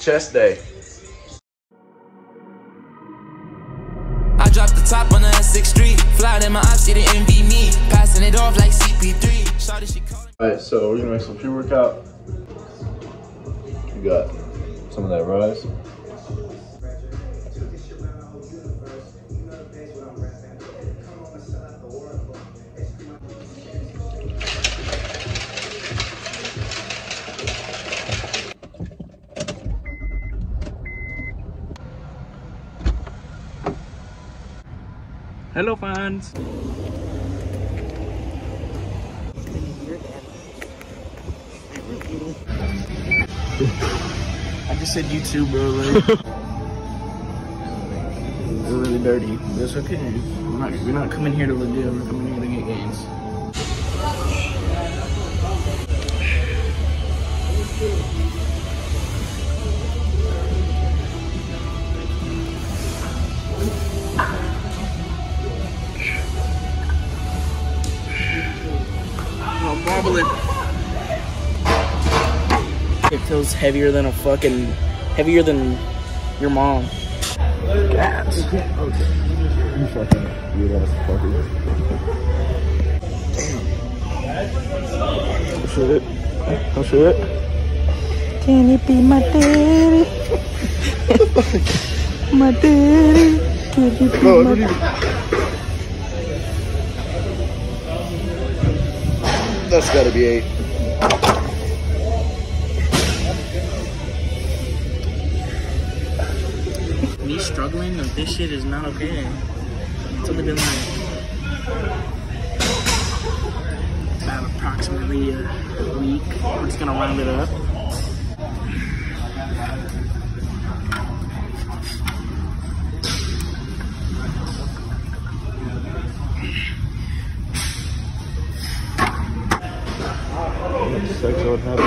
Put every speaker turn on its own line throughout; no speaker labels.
chest day.
I dropped the top on the 6th Street. Fly in my ops, didn't envy me. Passing it off like CP3. Shawty, she calling.
Alright, so we're gonna make some pre-workout. We got some of that rice.
Hello fans. I just said YouTube, bro. Like. We're really dirty. That's okay. We're not, we're not coming here to look good. We're coming here to get gains. It feels heavier than a fucking, heavier than your mom. Gas.
You fucking weird ass fucker. Oh shit. Oh shit.
Can you be my daddy? my daddy. Can you be
Bro,
my
I. That's gotta be eight.
Me struggling with this shit is not okay. It's only been like about approximately a week. We're just gonna round it up.
Sex on habit.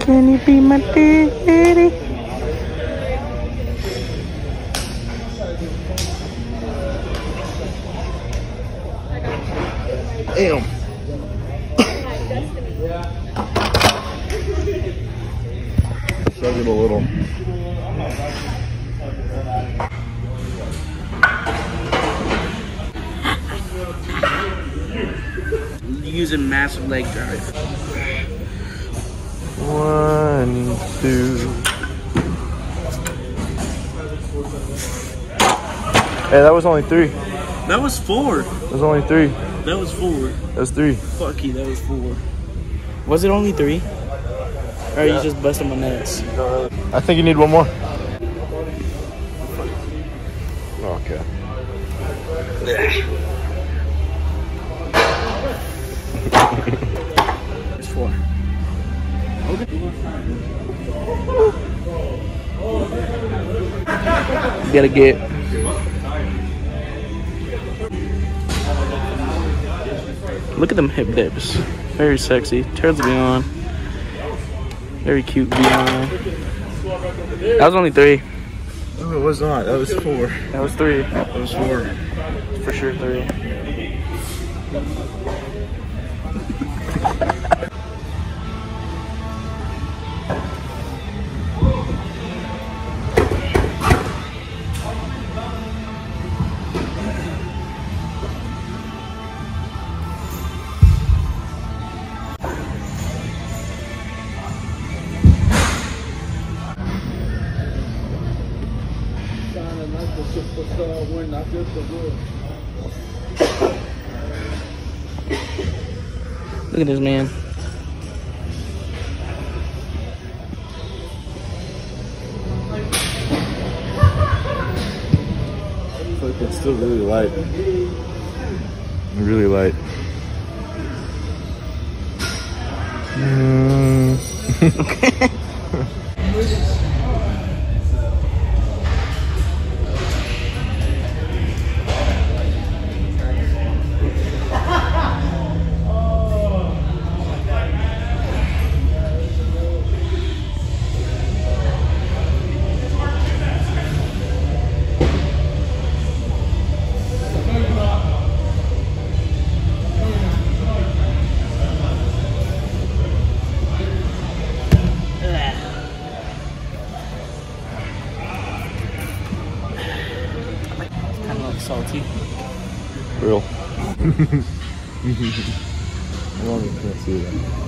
Can you be my daddy?
Damn. Struggled a little.
Using massive leg drive.
One, two. Hey, that was only three.
That was four.
That was only three.
That was four.
That was three.
Fuck you, that was four. Was it only three? Or are you just busting my nuts?
I think you need one more. Okay.
It's four. You gotta get. Look at them hip dips. Very sexy. Turns me on. Very cute Beyond. That was only three.
No, it was not. That was four.
That was three.
That was four.
For sure three. Look at this man.
It's still really light. Really light. Okay. long as you can't see that.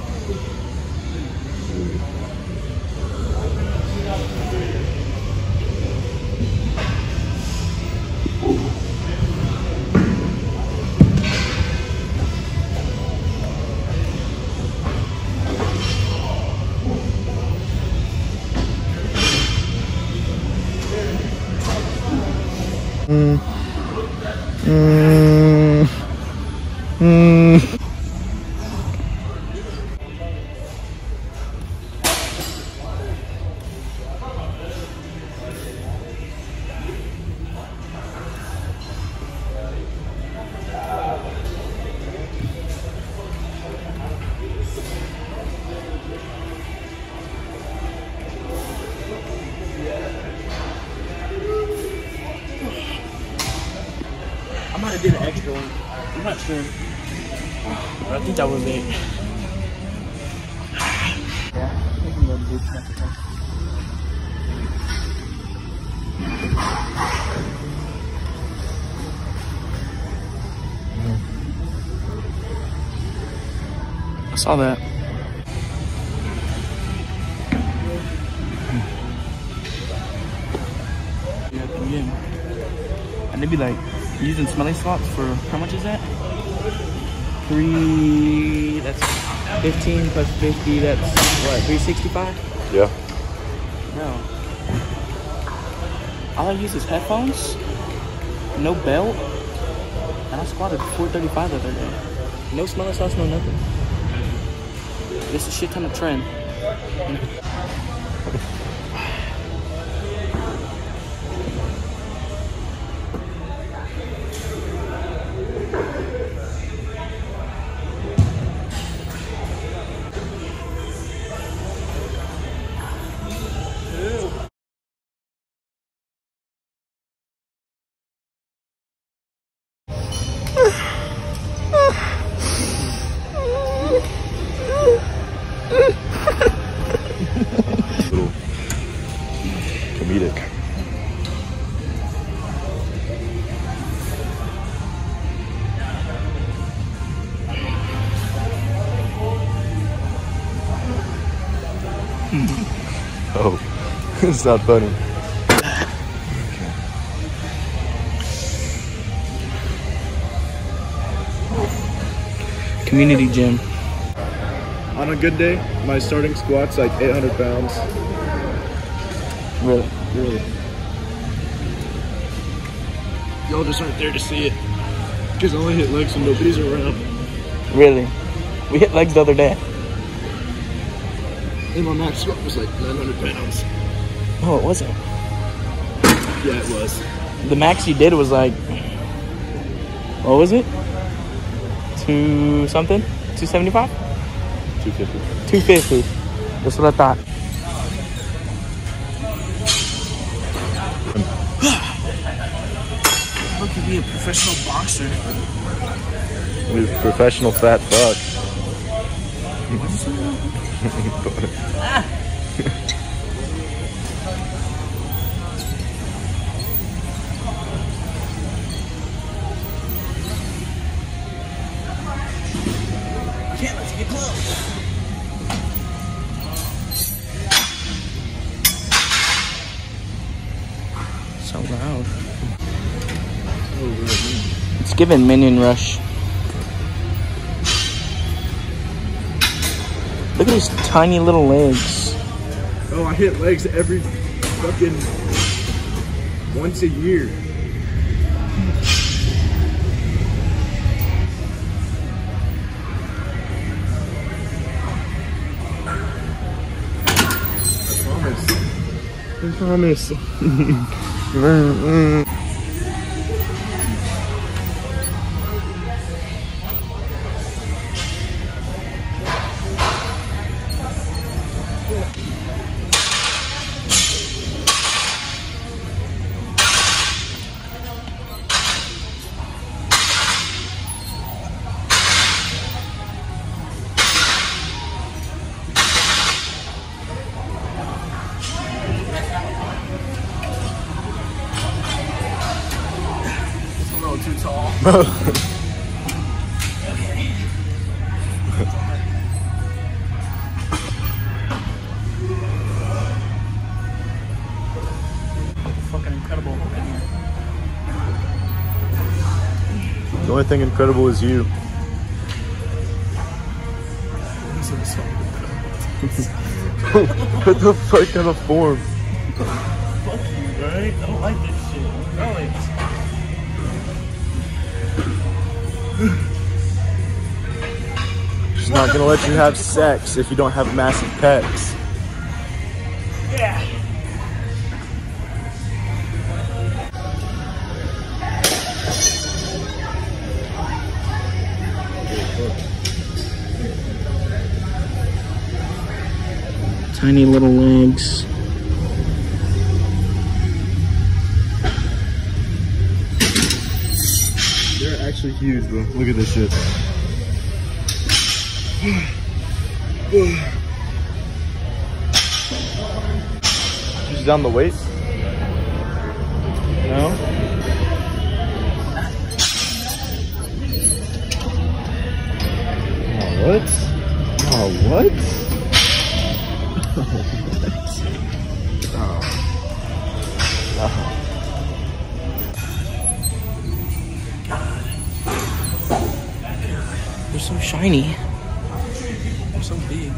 I might have did an extra one. I'm not sure. But I think that was it. Yeah, I think I'm gonna do that. I saw that. And they'd be like using smelling salts for how much is that? Three. That's fifteen plus fifty. That's what? Three sixty-five.
Yeah.
No. All I use is headphones, no belt, and I squatted 435 the other day. No smelling sauce, no nothing. This is shit ton of trend.
it's not funny.
Community gym.
On a good day, my starting squat's like 800 pounds.
Really?
Really? Y'all just aren't there to see it. Because I only hit legs when nobody's around.
Really? We hit legs the other day.
And my max squat was like 900 pounds.
Oh, it wasn't.
Yeah, it was.
The max you did was like, what was it? Two something? 275?
250.
250. That's what I thought. Look, you be a professional boxer.
He's a professional fat fuck.
So loud. It's giving Minion Rush. Look at his tiny little legs.
Oh, I hit legs every fucking once a year. I promise. I promise.
嗯嗯 Fucking incredible.
The only thing incredible is you. what the fuck kind of form?
Fuck you, right? I don't like this.
Not gonna let you have sex if you don't have massive pecs.
Yeah. Tiny little legs.
They're actually huge, bro. Look at this shit. She's down the waist? No? Oh, what? Oh, what?
They're so shiny. They're so big.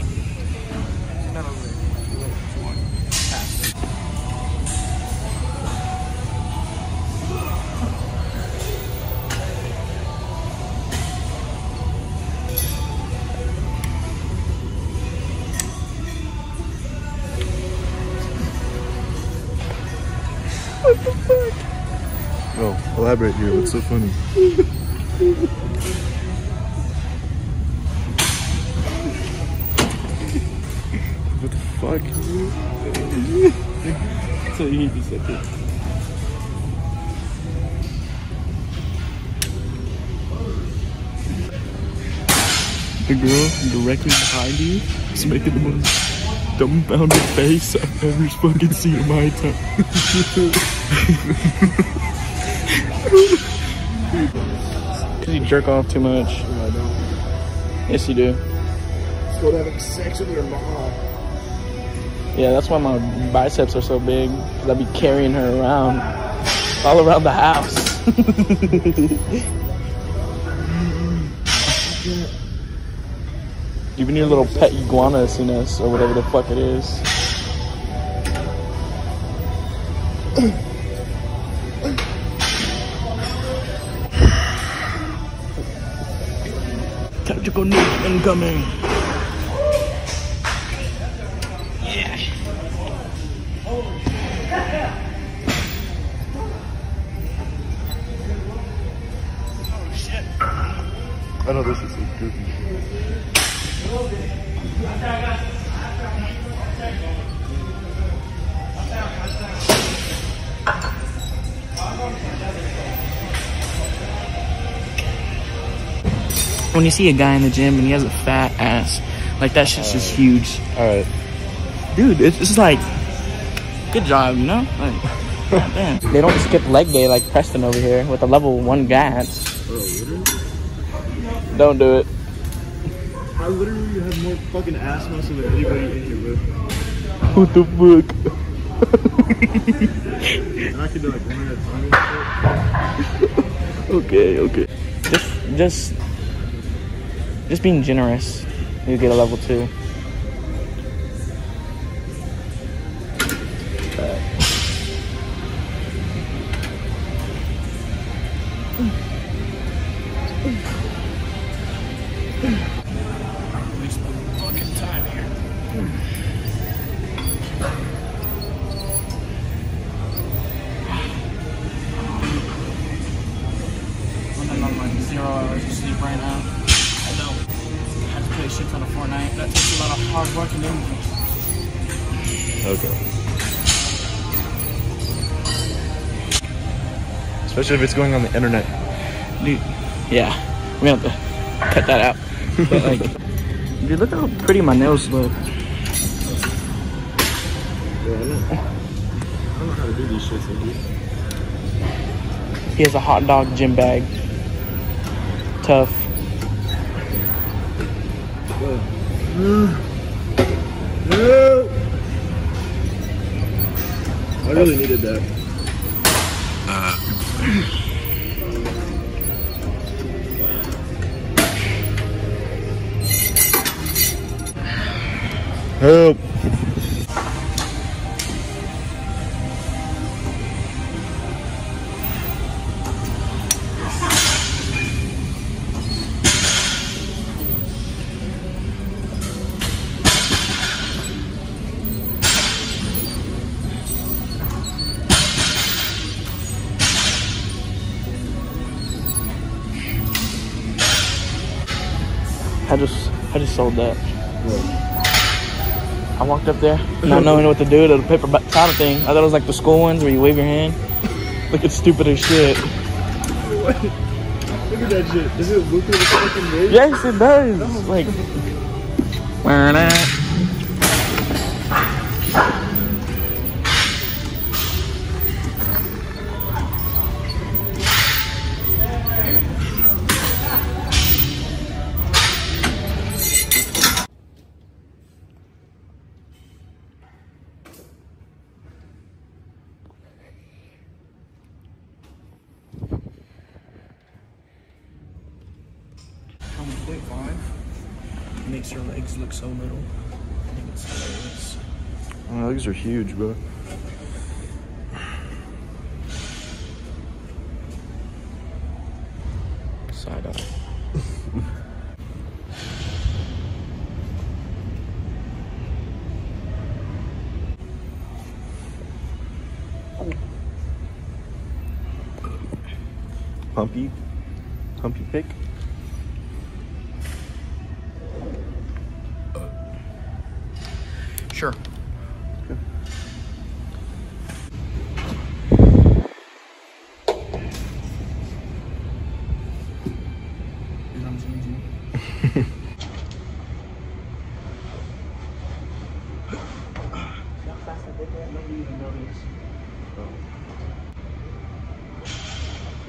Oh, elaborate here. What's so funny? fuck?
So you need to set it. The girl directly behind you is making the most dumbfounded face I've ever fucking seen in my time. Cause you jerk off too much.
I know.
Yes, you do.
Let's go to having sex with your mom.
Yeah, that's why my biceps are so big. Cause I be carrying her around, all around the house. Even your little pet iguana has us, or whatever the fuck it is. Tactical nuke incoming.
I know this is so goofy.
When you see a guy in the gym and he has a fat ass, like that shit's just huge.
Alright.
Dude, it's just like, good job, you know? Like, goddamn. They don't skip leg day like Preston over here with a level one gats. Don't do it.
I literally have more fucking ass muscle than anybody in here, bro.
What the fuck?
I can do like one at a time and shit.
Okay, okay. Just, just, just being generous. You get a level two.
Especially if it's going on the internet.
Dude, yeah. We have to cut that out. But like, dude, look how pretty my nails look.
Yeah, I don't, I don't know how to do these shits, dude.
He has a hot dog gym bag. Tough.
I really needed that. Help.
I just I just sold that. I walked up there, not knowing what to do to the paper towel thing. I thought it was like the school ones where you wave your hand. Look, it's stupid as shit.
Look at that shit. Does it look like a fucking rig?
Yes, it does. Like, makes legs look so little. I think it's hilarious.
My legs are huge, bro.
Side eye.
Pumpy. Pumpy pick.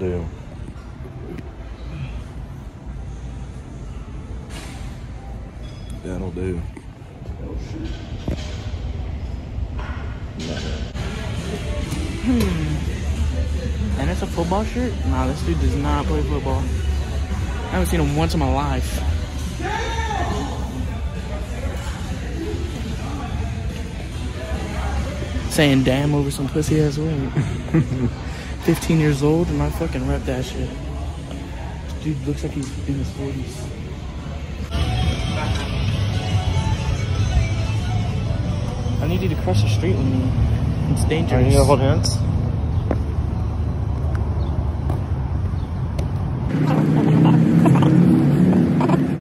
do.
That'll do. Hmm.
And it's a football shirt? Nah, this dude does not play football. I haven't seen him once in my life. Saying damn over some pussy ass wing. 15 years old and I fucking rep that shit. Dude looks like he's in his 40s. I need you to cross the street with me. It's dangerous.
hold hands?